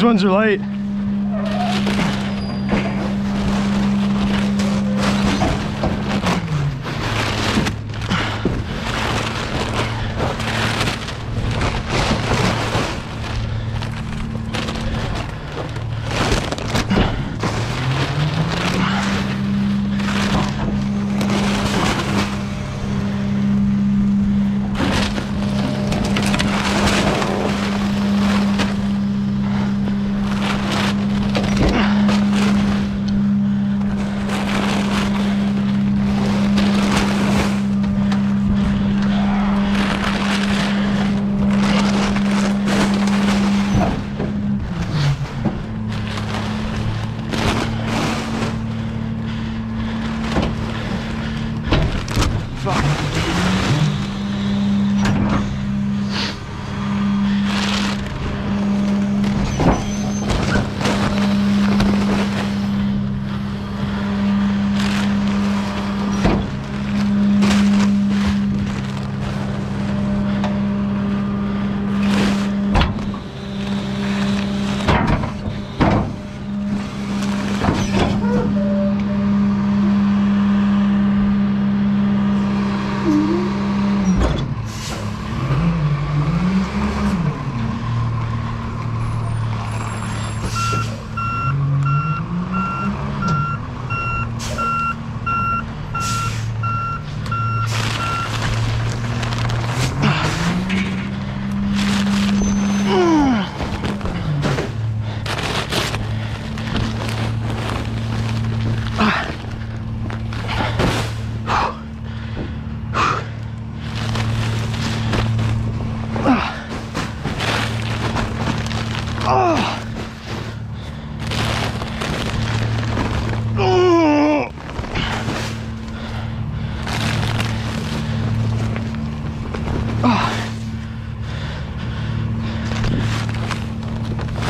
These ones are light.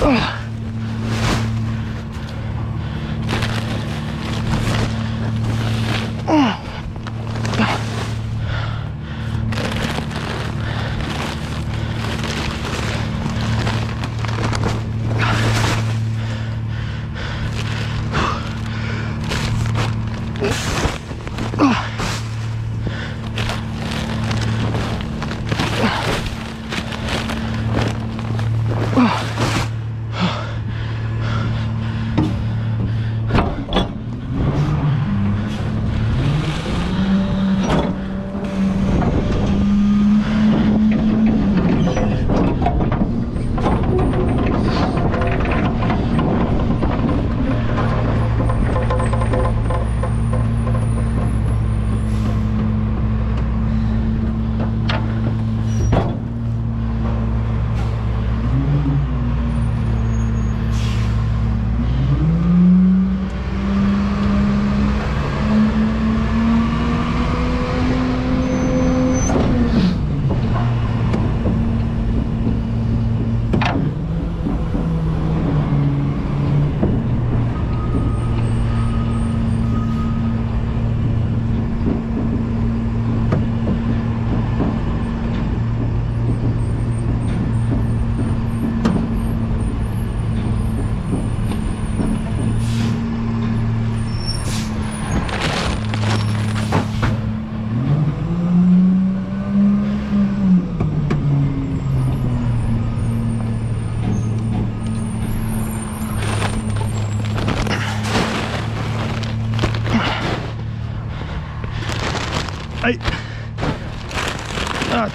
I,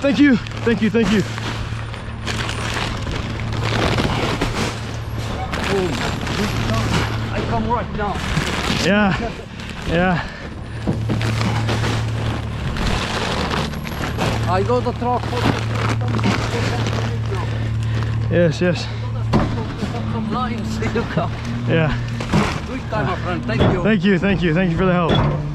thank you, thank you, thank you. Oh, I come right now. Yeah, yeah, I go the truck for yes, yes, some lines. You come. yeah. Good time, my friend. Thank you. Thank you, thank you, thank you for the help.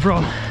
Problem.